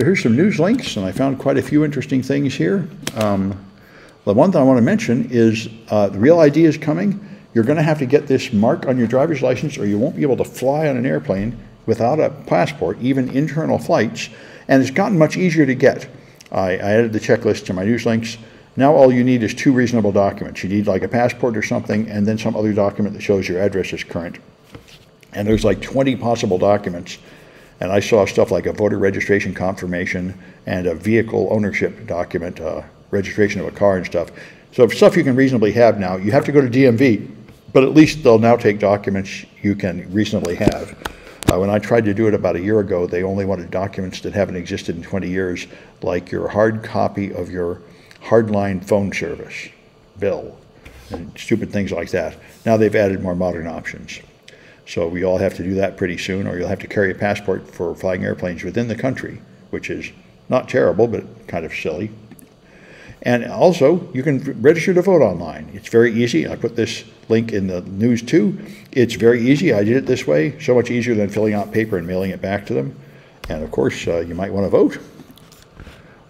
So here's some news links, and I found quite a few interesting things here. Um, the one thing I want to mention is uh, the Real ID is coming. You're going to have to get this mark on your driver's license, or you won't be able to fly on an airplane without a passport, even internal flights. And it's gotten much easier to get. I, I added the checklist to my news links. Now all you need is two reasonable documents. You need like a passport or something, and then some other document that shows your address is current. And there's like 20 possible documents. And I saw stuff like a voter registration confirmation and a vehicle ownership document, uh, registration of a car and stuff. So stuff you can reasonably have now. You have to go to DMV, but at least they'll now take documents you can reasonably have. Uh, when I tried to do it about a year ago, they only wanted documents that haven't existed in 20 years, like your hard copy of your hardline phone service bill and stupid things like that. Now they've added more modern options. So we all have to do that pretty soon, or you'll have to carry a passport for flying airplanes within the country, which is not terrible, but kind of silly. And also, you can register to vote online. It's very easy. I put this link in the news too. It's very easy. I did it this way, so much easier than filling out paper and mailing it back to them. And of course, uh, you might want to vote.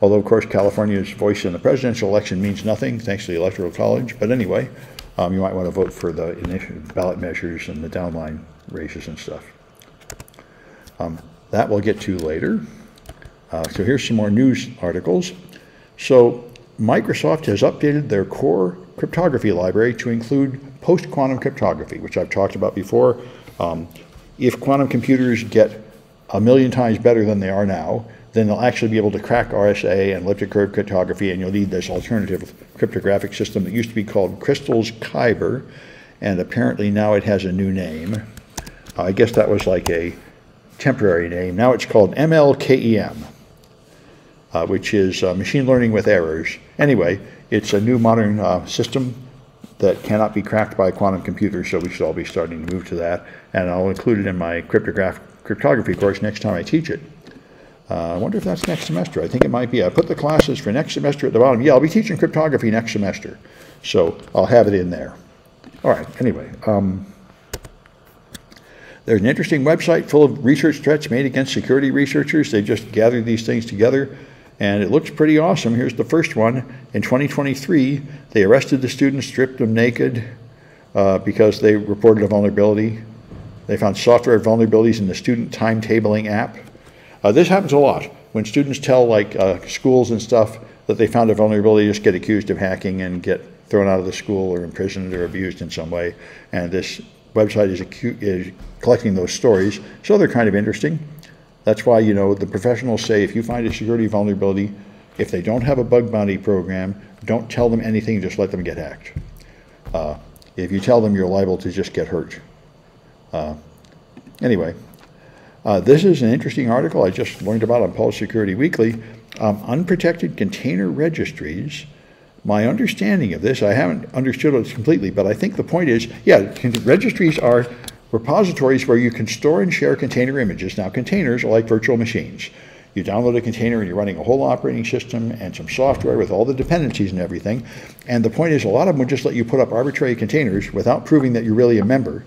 Although, of course, California's voice in the presidential election means nothing thanks to the Electoral College. But anyway, um, you might want to vote for the ballot measures and the downline races and stuff. Um, that we'll get to later. Uh, so here's some more news articles. So Microsoft has updated their core cryptography library to include post-quantum cryptography, which I've talked about before. Um, if quantum computers get a million times better than they are now, then they'll actually be able to crack RSA and elliptic curve cryptography, and you'll need this alternative cryptographic system that used to be called Crystals Kyber, and apparently now it has a new name. I guess that was like a temporary name. Now it's called MLKEM uh, which is uh, machine learning with errors. Anyway, it's a new modern uh, system that cannot be cracked by quantum computer, so we should all be starting to move to that. And I'll include it in my cryptography course next time I teach it. Uh, I wonder if that's next semester. I think it might be. I put the classes for next semester at the bottom. Yeah, I'll be teaching cryptography next semester, so I'll have it in there. All right, anyway. Um, there's an interesting website full of research threats made against security researchers. They just gathered these things together and it looks pretty awesome. Here's the first one. In 2023, they arrested the students, stripped them naked uh, because they reported a vulnerability. They found software vulnerabilities in the student timetabling app. Uh, this happens a lot. When students tell like uh, schools and stuff that they found a vulnerability, just get accused of hacking and get thrown out of the school or imprisoned or abused in some way. And this website is, is collecting those stories, so they're kind of interesting. That's why, you know, the professionals say if you find a security vulnerability, if they don't have a bug bounty program, don't tell them anything, just let them get hacked. Uh, if you tell them, you're liable to just get hurt. Uh, anyway, uh, this is an interesting article I just learned about on Paul's Security Weekly. Um, unprotected container registries. My understanding of this, I haven't understood it completely, but I think the point is, yeah, registries are repositories where you can store and share container images. Now, containers are like virtual machines. You download a container and you're running a whole operating system and some software with all the dependencies and everything. And the point is, a lot of them would just let you put up arbitrary containers without proving that you're really a member.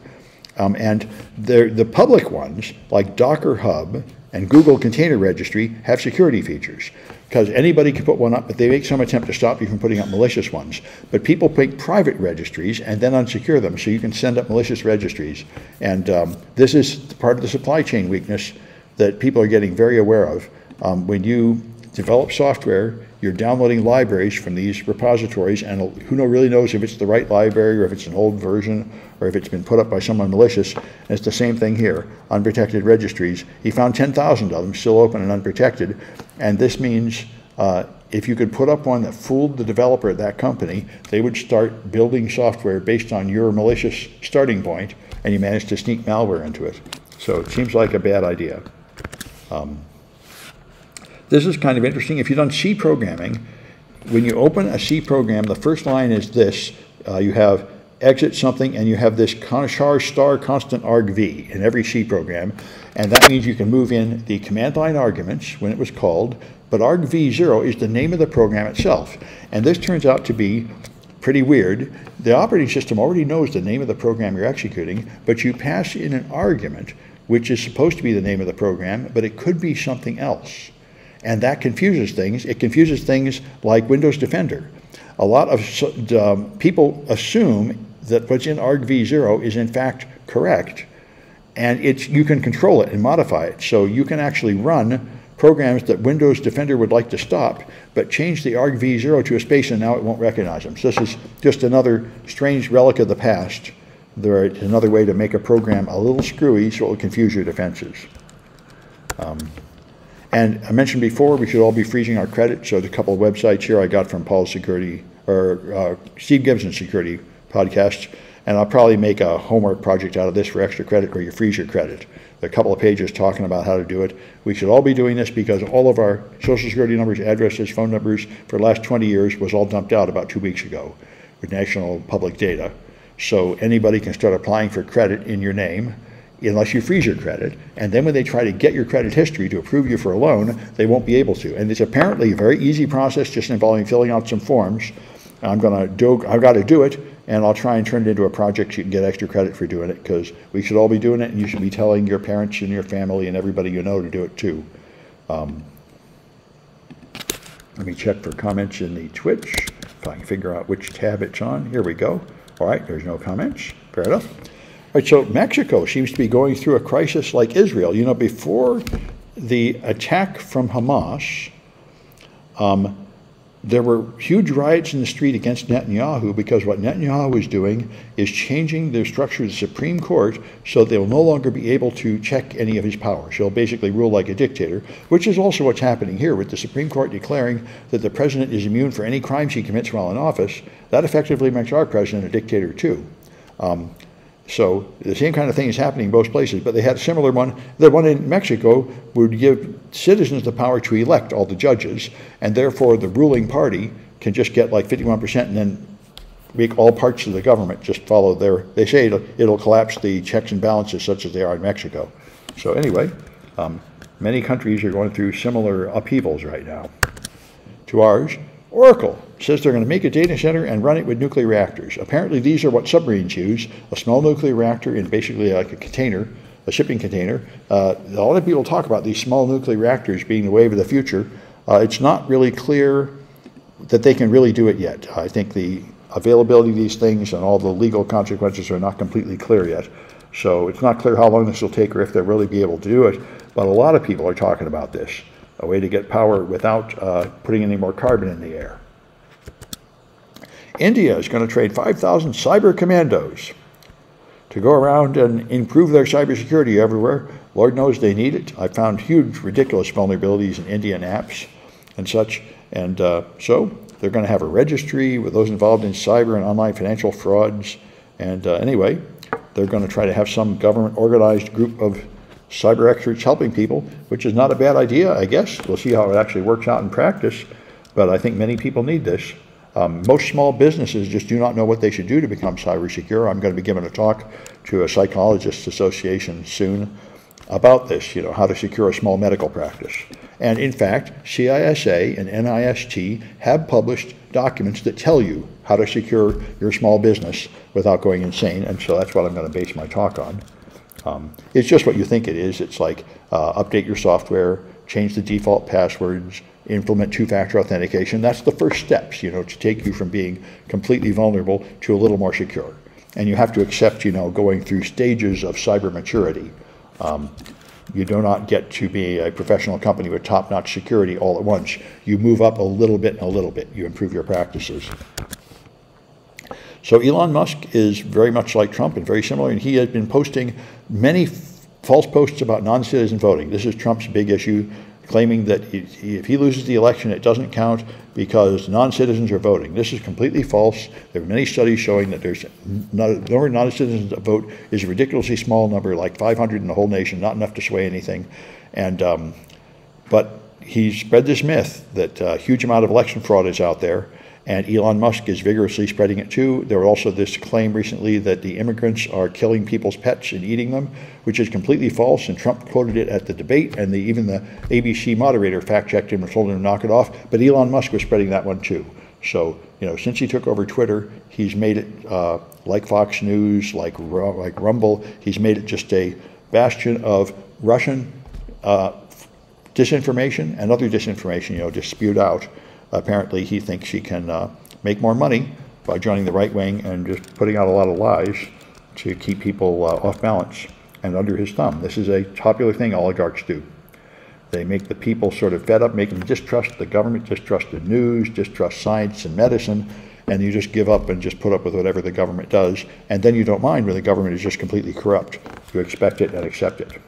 Um, and the public ones, like Docker Hub and Google Container Registry, have security features because anybody can put one up, but they make some attempt to stop you from putting up malicious ones. But people make private registries and then unsecure them, so you can send up malicious registries. And um, this is part of the supply chain weakness that people are getting very aware of. Um, when you develop software, you're downloading libraries from these repositories, and who know, really knows if it's the right library or if it's an old version or if it's been put up by someone malicious. And it's the same thing here, unprotected registries. He found 10,000 of them still open and unprotected, and this means uh, if you could put up one that fooled the developer at that company, they would start building software based on your malicious starting point, and you managed to sneak malware into it. So it seems like a bad idea. Um, this is kind of interesting. If you've done C programming, when you open a C program, the first line is this. Uh, you have exit something and you have this char star constant argv in every C program. And that means you can move in the command line arguments when it was called, but argv0 is the name of the program itself. And this turns out to be pretty weird. The operating system already knows the name of the program you're executing, but you pass in an argument which is supposed to be the name of the program, but it could be something else. And that confuses things. It confuses things like Windows Defender. A lot of um, people assume that what's in argv0 is in fact correct, and it's, you can control it and modify it. So you can actually run programs that Windows Defender would like to stop, but change the argv0 to a space and now it won't recognize them. So this is just another strange relic of the past. There's another way to make a program a little screwy so it will confuse your defenses. Um, and I mentioned before, we should all be freezing our credit. So there's a couple of websites here I got from Paul Security, or uh, Steve Gibson Security podcasts. And I'll probably make a homework project out of this for extra credit where you freeze your credit. There are a couple of pages talking about how to do it. We should all be doing this because all of our social security numbers, addresses, phone numbers for the last 20 years was all dumped out about two weeks ago with national public data. So anybody can start applying for credit in your name unless you freeze your credit. And then when they try to get your credit history to approve you for a loan, they won't be able to. And it's apparently a very easy process just involving filling out some forms. I'm gonna do, I've got to do it, and I'll try and turn it into a project so you can get extra credit for doing it because we should all be doing it, and you should be telling your parents and your family and everybody you know to do it too. Um, let me check for comments in the Twitch, if I can figure out which tab it's on. Here we go. All right, there's no comments. Fair enough. Right, so Mexico seems to be going through a crisis like Israel. You know, before the attack from Hamas, um, there were huge riots in the street against Netanyahu because what Netanyahu is doing is changing the structure of the Supreme Court so they will no longer be able to check any of his powers. He'll basically rule like a dictator, which is also what's happening here with the Supreme Court declaring that the president is immune for any crimes he commits while in office. That effectively makes our president a dictator too. Um, so the same kind of thing is happening in both places, but they had a similar one. The one in Mexico would give citizens the power to elect all the judges, and therefore the ruling party can just get like 51% and then make all parts of the government just follow their, they say it'll, it'll collapse the checks and balances such as they are in Mexico. So anyway, um, many countries are going through similar upheavals right now to ours. Oracle says they're going to make a data center and run it with nuclear reactors. Apparently, these are what submarines use a small nuclear reactor in basically like a container, a shipping container. Uh, a lot of people talk about these small nuclear reactors being the wave of the future. Uh, it's not really clear that they can really do it yet. I think the availability of these things and all the legal consequences are not completely clear yet. So it's not clear how long this will take or if they'll really be able to do it. But a lot of people are talking about this a way to get power without uh, putting any more carbon in the air. India is going to trade 5,000 cyber commandos to go around and improve their cybersecurity everywhere. Lord knows they need it. I found huge, ridiculous vulnerabilities in Indian apps and such. And uh, so they're going to have a registry with those involved in cyber and online financial frauds. And uh, anyway, they're going to try to have some government organized group of cyber experts helping people, which is not a bad idea, I guess. We'll see how it actually works out in practice, but I think many people need this. Um, most small businesses just do not know what they should do to become cyber secure. I'm going to be giving a talk to a psychologists association soon about this, you know, how to secure a small medical practice. And in fact, CISA and NIST have published documents that tell you how to secure your small business without going insane, and so that's what I'm going to base my talk on. Um, it's just what you think it is. It's like uh, update your software, change the default passwords, implement two-factor authentication. That's the first steps, you know, to take you from being completely vulnerable to a little more secure. And you have to accept, you know, going through stages of cyber maturity. Um, you do not get to be a professional company with top-notch security all at once. You move up a little bit and a little bit. You improve your practices. So Elon Musk is very much like Trump and very similar, and he has been posting many false posts about non-citizen voting. This is Trump's big issue, claiming that he, if he loses the election, it doesn't count because non-citizens are voting. This is completely false. There are many studies showing that there's number of non-citizens that vote is a ridiculously small number, like 500 in the whole nation, not enough to sway anything. And um, but he spread this myth that a huge amount of election fraud is out there and Elon Musk is vigorously spreading it too. There was also this claim recently that the immigrants are killing people's pets and eating them, which is completely false. And Trump quoted it at the debate, and the, even the ABC moderator fact checked him and told him to knock it off. But Elon Musk was spreading that one too. So, you know, since he took over Twitter, he's made it uh, like Fox News, like, like Rumble, he's made it just a bastion of Russian uh, disinformation and other disinformation, you know, just spewed out. Apparently, he thinks he can uh, make more money by joining the right wing and just putting out a lot of lies to keep people uh, off balance and under his thumb. This is a popular thing oligarchs do. They make the people sort of fed up, make them distrust the government, distrust the news, distrust science and medicine, and you just give up and just put up with whatever the government does, and then you don't mind when the government is just completely corrupt. You expect it and accept it.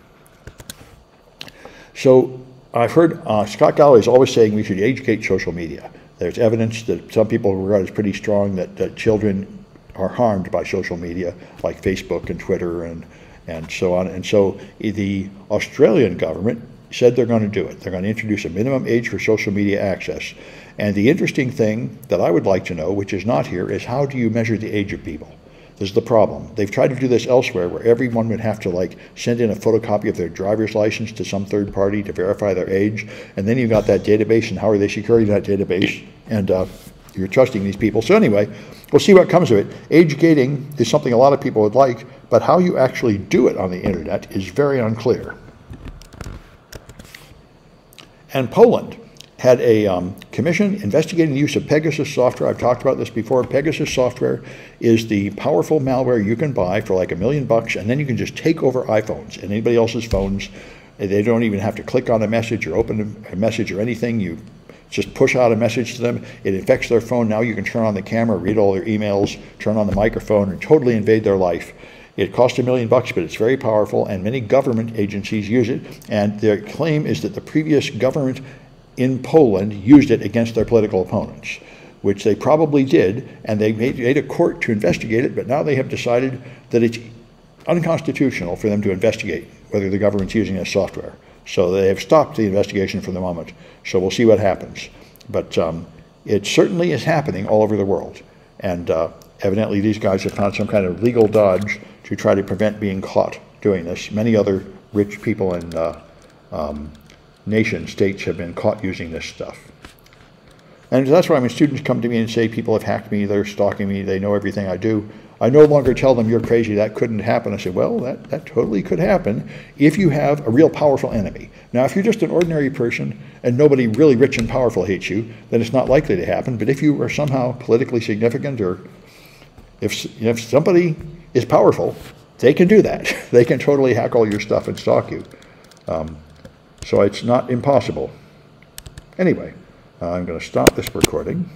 So I've heard uh, Scott Galloway is always saying we should educate social media. There's evidence that some people regard as pretty strong that, that children are harmed by social media, like Facebook and Twitter and, and so on. And so the Australian government said they're going to do it. They're going to introduce a minimum age for social media access. And the interesting thing that I would like to know, which is not here, is how do you measure the age of people? This is the problem. They've tried to do this elsewhere where everyone would have to like send in a photocopy of their driver's license to some third party to verify their age. And then you've got that database and how are they securing that database? And uh, you're trusting these people. So anyway, we'll see what comes of it. Age gating is something a lot of people would like, but how you actually do it on the internet is very unclear. And Poland had a um, commission investigating the use of Pegasus software. I've talked about this before. Pegasus software is the powerful malware you can buy for like a million bucks, and then you can just take over iPhones and anybody else's phones. They don't even have to click on a message or open a message or anything. You just push out a message to them. It infects their phone. Now you can turn on the camera, read all their emails, turn on the microphone, and totally invade their life. It costs a million bucks, but it's very powerful, and many government agencies use it. And their claim is that the previous government in Poland used it against their political opponents, which they probably did, and they made, made, a court to investigate it, but now they have decided that it's unconstitutional for them to investigate whether the government's using this software. So they have stopped the investigation for the moment. So we'll see what happens. But um, it certainly is happening all over the world. And uh, evidently these guys have found some kind of legal dodge to try to prevent being caught doing this. Many other rich people and uh, um, nation states have been caught using this stuff. And that's why when students come to me and say people have hacked me, they're stalking me, they know everything I do, I no longer tell them you're crazy, that couldn't happen. I say, well, that, that totally could happen if you have a real powerful enemy. Now, if you're just an ordinary person and nobody really rich and powerful hates you, then it's not likely to happen. But if you are somehow politically significant or if, if somebody is powerful, they can do that. they can totally hack all your stuff and stalk you. Um, so it's not impossible. Anyway, I'm going to stop this recording.